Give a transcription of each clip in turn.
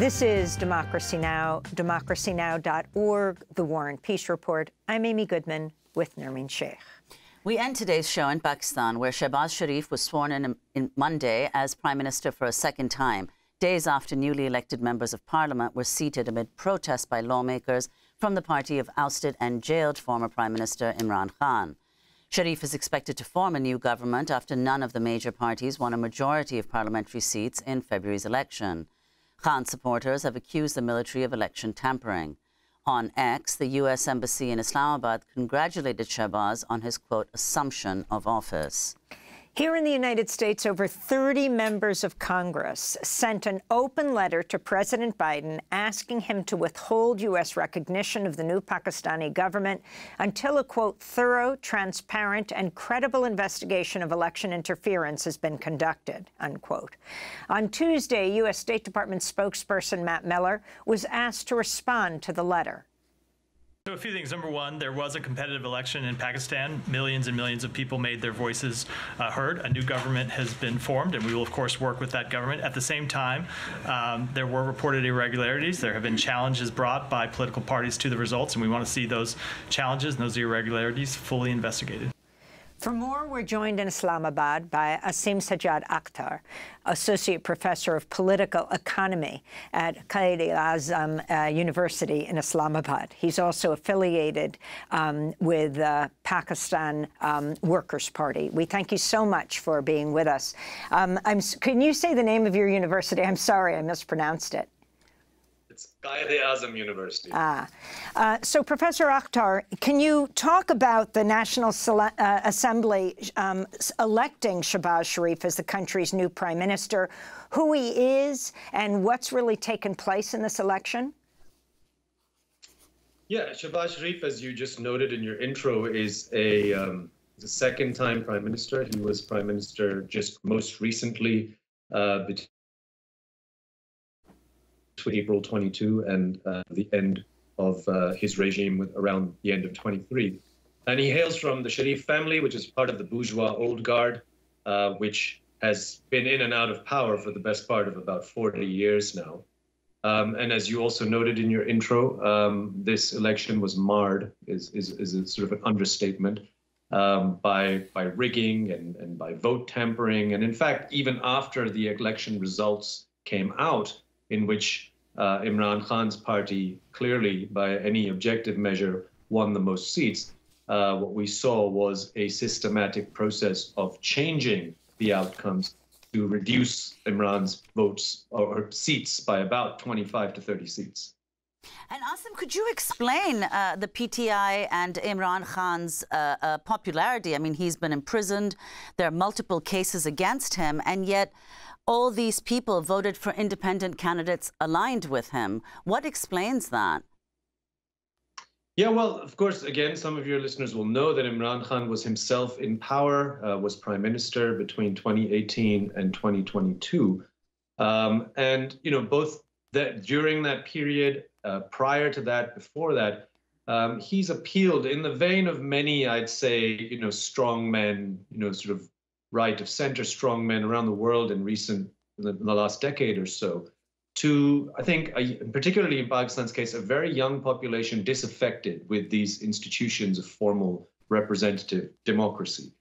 This is Democracy Now!, democracynow.org, The War and Peace Report. I'm Amy Goodman with Nermeen Sheikh. We end today's show in Pakistan, where Shehbaz Sharif was sworn in, in Monday as Prime Minister for a second time, days after newly elected members of Parliament were seated amid protests by lawmakers from the party of ousted and jailed former Prime Minister Imran Khan. Sharif is expected to form a new government after none of the major parties won a majority of parliamentary seats in February's election. Khan supporters have accused the military of election tampering. On X, the U.S. Embassy in Islamabad congratulated Shehbaz on his, quote, assumption of office. Here in the United States, over 30 members of Congress sent an open letter to President Biden asking him to withhold U.S. recognition of the new Pakistani government until a, quote, thorough, transparent and credible investigation of election interference has been conducted, unquote. On Tuesday, U.S. State Department spokesperson Matt Miller was asked to respond to the letter. So a few things. Number one, there was a competitive election in Pakistan. Millions and millions of people made their voices uh, heard. A new government has been formed, and we will, of course, work with that government. At the same time, um, there were reported irregularities. There have been challenges brought by political parties to the results, and we want to see those challenges and those irregularities fully investigated. For more, we're joined in Islamabad by Aasim Sajjad Akhtar, Associate Professor of Political Economy at Quaid-i-Azam uh, University in Islamabad. He's also affiliated um, with uh, Pakistan um, Workers' Party. We thank you so much for being with us. Um, can you say the name of your university? I'm sorry, I mispronounced it. It's Quaid-i-Azam University. Ah. Uh, so, Professor Akhtar, can you talk about the National Sele uh, Assembly um, electing Shehbaz Sharif as the country's new prime minister, who he is, and what's really taken place in this election? Yeah, Shehbaz Sharif, as you just noted in your intro, is a um, the second-time prime minister. He was prime minister just most recently uh, April 22 and uh, the end of uh, his regime with around the end of 23. And he hails from the Sharif family, which is part of the bourgeois old guard, uh, which has been in and out of power for the best part of about 40 years now. Um, and as you also noted in your intro, um, this election was marred, is, is, is a sort of an understatement, um, by, by rigging and, and by vote tampering. And in fact, even after the election results came out, in which uh, Imran Khan's party clearly, by any objective measure, won the most seats. Uh, what we saw was a systematic process of changing the outcomes to reduce Imran's votes or seats by about 25 to 30 seats. And Aasim, could you explain uh, the PTI and Imran Khan's uh, uh, popularity? I mean, he's been imprisoned. There are multiple cases against him, and yet all these people voted for independent candidates aligned with him. What explains that? Yeah, well, of course, again, some of your listeners will know that Imran Khan was himself in power, uh, was prime minister between 2018 and 2022. Um, and, you know, both that during that period, uh, prior to that, before that, um, he's appealed in the vein of many, I'd say, you know, strong men, you know, sort of right of center strongmen around the world in recent in the, in the last decade or so to i think a, particularly in pakistan's case a very young population disaffected with these institutions of formal representative democracy.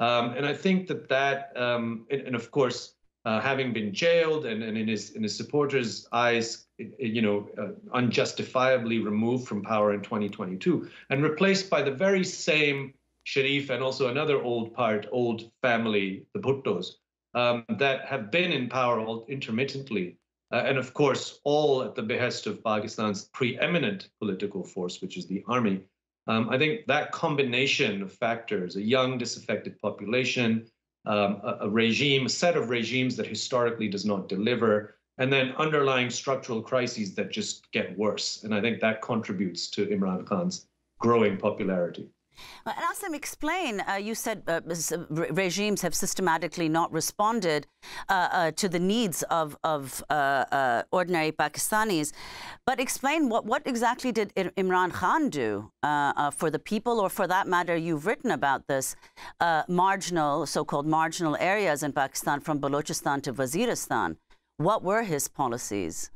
Um, and i think that that um, and, and, of course uh, having been jailed and, and in his in his supporters eyes you know uh, unjustifiably removed from power in 2022 and replaced by the very same Sharif and also another old part, old family, the Bhuttos, um, that have been in power intermittently. Uh, and of course, all at the behest of Pakistan's preeminent political force, which is the army. Um, I think that combination of factors, a young, disaffected population, um, a, a regime, a set of regimes that historically does not deliver, and then underlying structural crises that just get worse. And I think that contributes to Imran Khan's growing popularity. And Aasim, explain, uh, you said uh, regimes have systematically not responded uh, uh to the needs of, of uh, uh, ordinary Pakistanis. But explain what, what exactly did Imran Khan do for the people, or for that matter, you've written about this, marginal, so-called marginal areas in Pakistan from Balochistan to Waziristan. What were his policies?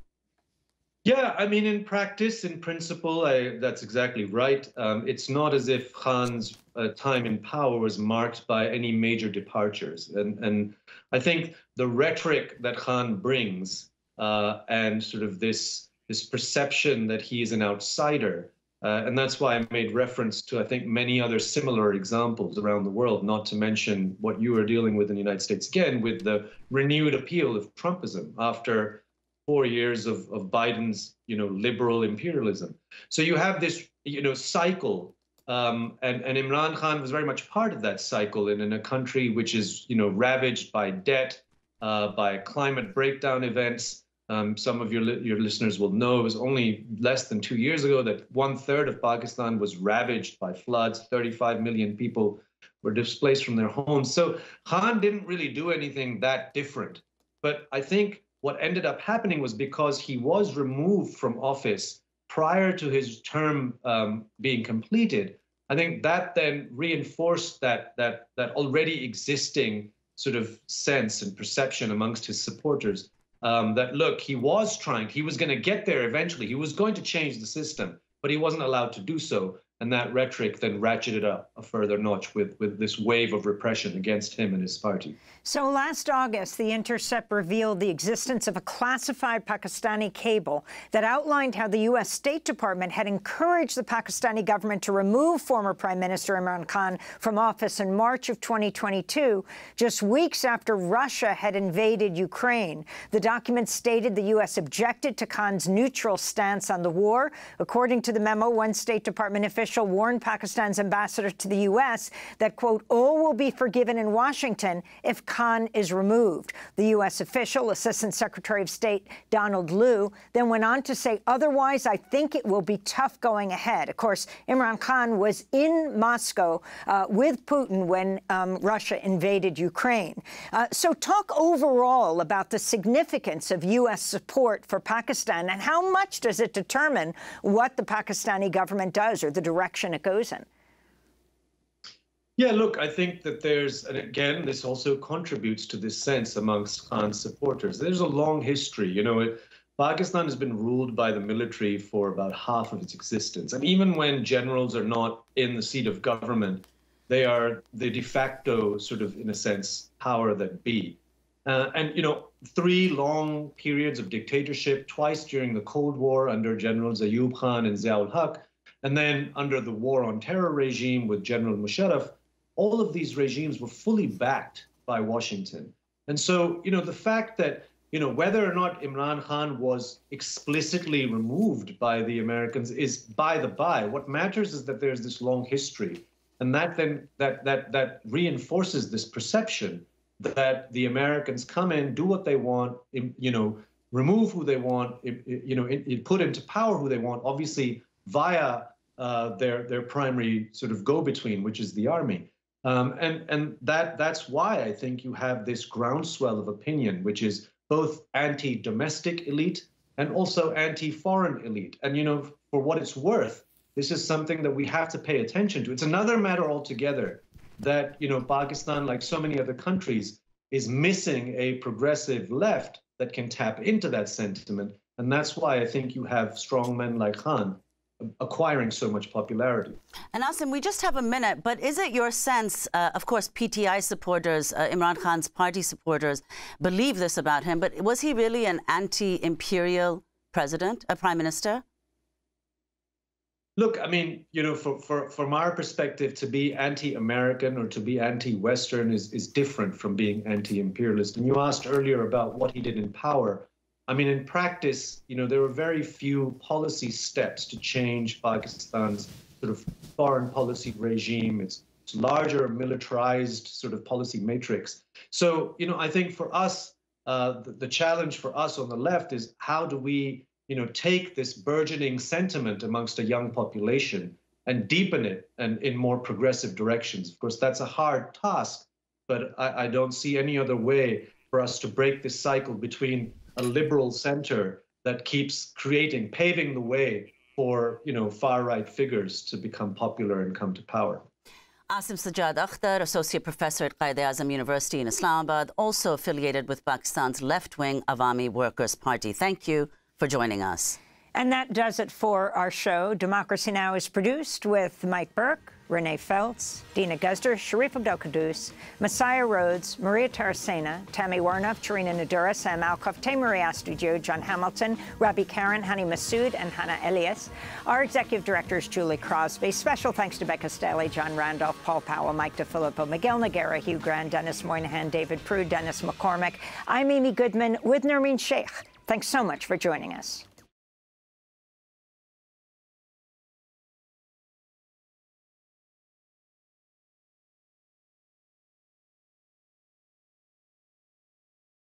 Yeah, I mean, in practice, in principle, I, that's exactly right. Um, it's not as if Khan's uh, time in power was marked by any major departures. And, and I think the rhetoric that Khan brings uh, and sort of this, this perception that he is an outsider, uh, and that's why I made reference to, I think, many other similar examples around the world, not to mention what you are dealing with in the United States again, with the renewed appeal of Trumpism after four years of, of Biden's, you know, liberal imperialism. So you have this, you know, cycle, um, and, and Imran Khan was very much part of that cycle in, in a country which is, you know, ravaged by debt, uh, by climate breakdown events. Um, some of your your listeners will know it was only less than two years ago that one third of Pakistan was ravaged by floods. 35 million people were displaced from their homes. So Khan didn't really do anything that different. But I think what ended up happening was because he was removed from office prior to his term um, being completed, I think that then reinforced that that that already existing sort of sense and perception amongst his supporters um, that look, he was trying, he was going to get there eventually, he was going to change the system, but he wasn't allowed to do so and that rhetoric then ratcheted up a further notch with, with this wave of repression against him and his party. So last August, The Intercept revealed the existence of a classified Pakistani cable that outlined how the U.S. State Department had encouraged the Pakistani government to remove former Prime Minister Imran Khan from office in March of 2022, just weeks after Russia had invaded Ukraine. The document stated the U.S. objected to Khan's neutral stance on the war. According to the memo, one State Department official official warned Pakistan's ambassador to the U.S. that, quote, all will be forgiven in Washington if Khan is removed. The U.S. official, Assistant Secretary of State Donald Lu, then went on to say, otherwise, I think it will be tough going ahead. Of course, Imran Khan was in Moscow uh, with Putin when um, Russia invaded Ukraine. Uh, so talk overall about the significance of U.S. support for Pakistan and how much does it determine what the Pakistani government does or the direction it goes in. Yeah, look, I think that there's, and again, this also contributes to this sense amongst Khan's supporters. There's a long history. You know, it, Pakistan has been ruled by the military for about half of its existence. And even when generals are not in the seat of government, they are the de facto, sort of, in a sense, power that be. Uh, and, you know, three long periods of dictatorship, twice during the Cold War under Generals Ayub Khan and Ziaul Haq, and then under the war on terror regime with General Musharraf, all of these regimes were fully backed by Washington. And so, you know, the fact that, you know, whether or not Imran Khan was explicitly removed by the Americans is by the by. What matters is that there's this long history. And that then that that that reinforces this perception that the Americans come in, do what they want, you know, remove who they want, you know, put into power who they want. Obviously, via uh, their their primary sort of go-between, which is the army. Um, and and that that's why I think you have this groundswell of opinion, which is both anti-domestic elite and also anti-foreign elite. And you know, for what it's worth, this is something that we have to pay attention to. It's another matter altogether that you know Pakistan, like so many other countries, is missing a progressive left that can tap into that sentiment. And that's why I think you have strong men like Khan acquiring so much popularity. And Aasim, we just have a minute, but is it your sense, uh, of course, PTI supporters, uh, Imran Khan's party supporters, believe this about him, but was he really an anti-imperial president, a prime minister? Look, I mean, you know, for, for, from our perspective, to be anti-American or to be anti-Western is, is different from being anti-imperialist. And you asked earlier about what he did in power. I mean, in practice, you know, there were very few policy steps to change Pakistan's sort of foreign policy regime, its, its larger militarized sort of policy matrix. So, you know, I think for us, uh, the, the challenge for us on the left is how do we, you know, take this burgeoning sentiment amongst a young population and deepen it and in more progressive directions. Of course, that's a hard task, but I, I don't see any other way for us to break this cycle between a liberal center that keeps creating, paving the way for you know far right figures to become popular and come to power. Aasim Sajjad Akhtar, Associate Professor at Quaid-i-Azam University in Islamabad, also affiliated with Pakistan's left-wing Awami Workers' Party. Thank you for joining us. And that does it for our show. Democracy Now! is produced with Mike Burke, Renee Feltz, Deena Guzder, Sharif Abdel Messiah Rhodes, Maria Taracena, Tami Woronoff, Charina Nadura, Sam Alcoff, Tey-Marie Astudillo, John Hamilton, Robby Karran, Hany Massoud, and Hannah Elias. Our executive director is Julie Crosby. Special thanks to Becca Staley, John Randolph, Paul Powell, Mike Di Filippo, Miguel Noguera, Hugh Gran, Denis Moynihan, David Prude, Dennis McCormick. I'm Amy Goodman with Nermeen Sheikh. Thanks so much for joining us.